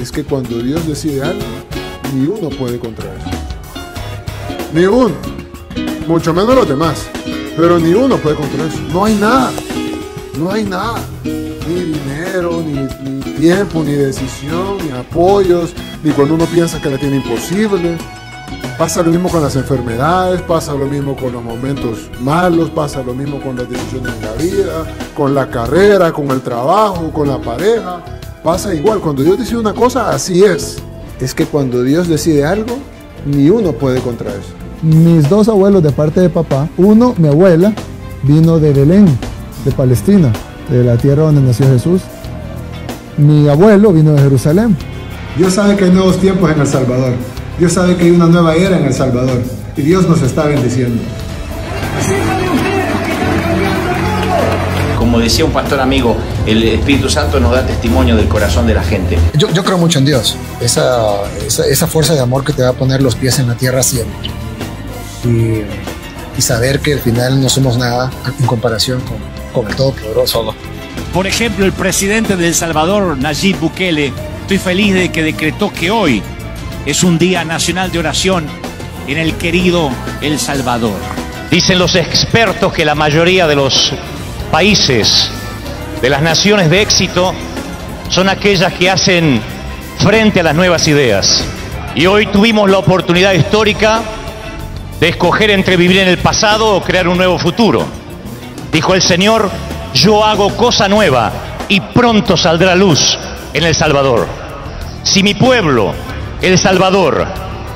es que cuando Dios decide algo, ni uno puede contra. Ni uno. Mucho menos los demás. Pero ni uno puede contra eso. No hay nada. No hay nada. Ni dinero, ni, ni tiempo, ni decisión, ni apoyos, ni cuando uno piensa que la tiene imposible. Pasa lo mismo con las enfermedades, pasa lo mismo con los momentos malos, pasa lo mismo con las decisiones en la vida, con la carrera, con el trabajo, con la pareja. Pasa igual, cuando Dios decide una cosa, así es. Es que cuando Dios decide algo, ni uno puede contra eso. Mis dos abuelos de parte de papá, uno, mi abuela, vino de Belén, de Palestina, de la tierra donde nació Jesús. Mi abuelo vino de Jerusalén. Dios sabe que hay nuevos tiempos en El Salvador. Dios sabe que hay una nueva era en El Salvador. Y Dios nos está bendiciendo. Decía un pastor amigo, el Espíritu Santo nos da testimonio del corazón de la gente. Yo, yo creo mucho en Dios, esa, esa, esa, fuerza de amor que te va a poner los pies en la tierra siempre. Y, y saber que al final no somos nada en comparación con, con el Todopoderoso. Por ejemplo, el presidente de El Salvador, Nayib Bukele, estoy feliz de que decretó que hoy es un día nacional de oración en el querido El Salvador. Dicen los expertos que la mayoría de los países, de las naciones de éxito, son aquellas que hacen frente a las nuevas ideas. Y hoy tuvimos la oportunidad histórica de escoger entre vivir en el pasado o crear un nuevo futuro. Dijo el Señor, yo hago cosa nueva y pronto saldrá luz en El Salvador. Si mi pueblo, El Salvador,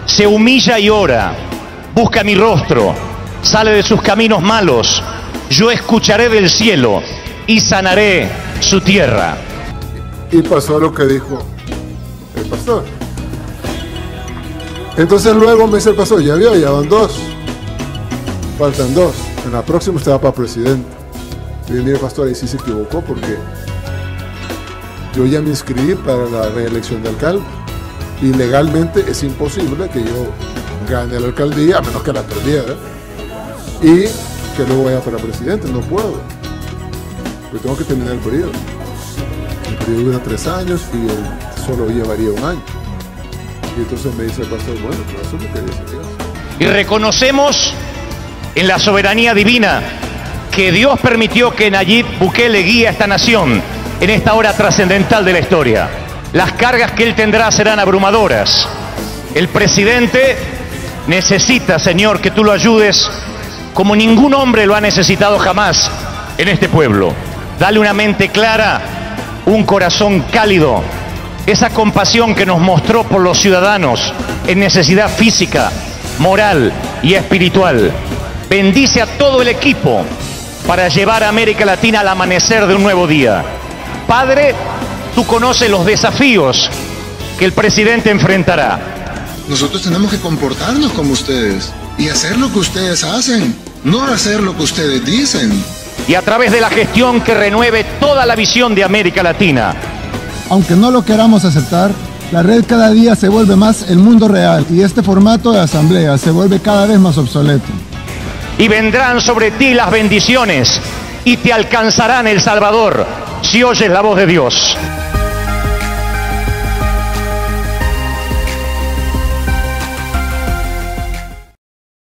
se humilla y ora, busca mi rostro, sale de sus caminos malos, yo escucharé del cielo y sanaré su tierra. Y pasó lo que dijo el pastor. Entonces luego me dice el pastor, ya vio, ya van dos. Faltan dos. En la próxima usted va para presidente. Y mire, pastor, ahí sí se equivocó porque yo ya me inscribí para la reelección de alcalde. Y legalmente es imposible que yo gane la alcaldía, a menos que la perdiera. Y que luego vaya para presidente, no puedo. Porque tengo que terminar el periodo. El periodo dura tres años y él solo llevaría un año. Y entonces me dice el pastor, bueno, pero eso es lo que dice Dios. Y reconocemos en la soberanía divina que Dios permitió que Nayib Bukele guíe a esta nación en esta hora trascendental de la historia. Las cargas que él tendrá serán abrumadoras. El presidente necesita, Señor, que tú lo ayudes como ningún hombre lo ha necesitado jamás en este pueblo. Dale una mente clara, un corazón cálido, esa compasión que nos mostró por los ciudadanos en necesidad física, moral y espiritual. Bendice a todo el equipo para llevar a América Latina al amanecer de un nuevo día. Padre, tú conoces los desafíos que el presidente enfrentará. Nosotros tenemos que comportarnos como ustedes y hacer lo que ustedes hacen, no hacer lo que ustedes dicen. Y a través de la gestión que renueve toda la visión de América Latina. Aunque no lo queramos aceptar, la red cada día se vuelve más el mundo real y este formato de asamblea se vuelve cada vez más obsoleto. Y vendrán sobre ti las bendiciones y te alcanzarán el Salvador si oyes la voz de Dios.